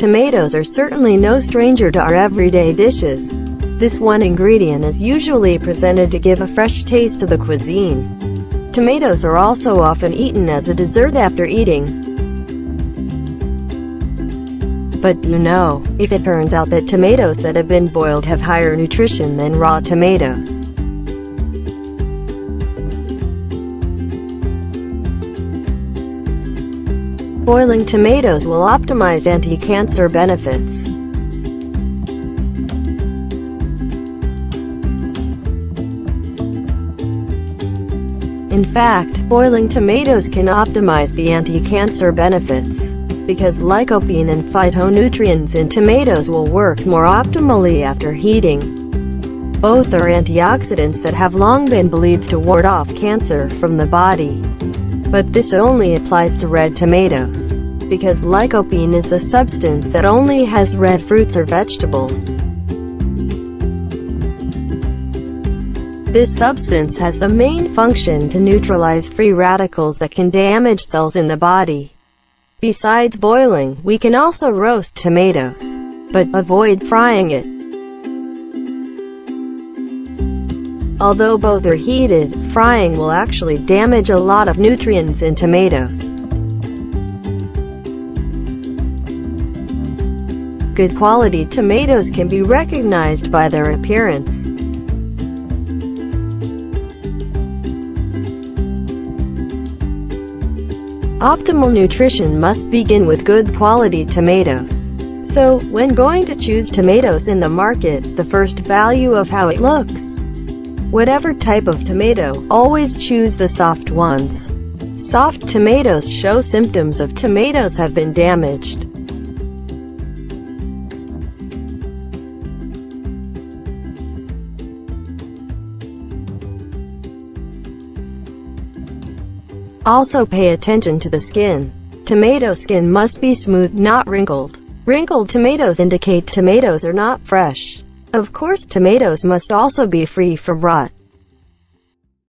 Tomatoes are certainly no stranger to our everyday dishes. This one ingredient is usually presented to give a fresh taste to the cuisine. Tomatoes are also often eaten as a dessert after eating. But you know, if it turns out that tomatoes that have been boiled have higher nutrition than raw tomatoes. Boiling tomatoes will optimize anti-cancer benefits. In fact, boiling tomatoes can optimize the anti-cancer benefits, because lycopene and phytonutrients in tomatoes will work more optimally after heating. Both are antioxidants that have long been believed to ward off cancer from the body. But this only applies to red tomatoes, because lycopene is a substance that only has red fruits or vegetables. This substance has the main function to neutralize free radicals that can damage cells in the body. Besides boiling, we can also roast tomatoes, but avoid frying it. Although both are heated, frying will actually damage a lot of nutrients in tomatoes. Good quality tomatoes can be recognized by their appearance. Optimal nutrition must begin with good quality tomatoes. So, when going to choose tomatoes in the market, the first value of how it looks. Whatever type of tomato, always choose the soft ones. Soft tomatoes show symptoms of tomatoes have been damaged. Also pay attention to the skin. Tomato skin must be smooth, not wrinkled. Wrinkled tomatoes indicate tomatoes are not fresh. Of course tomatoes must also be free from rot.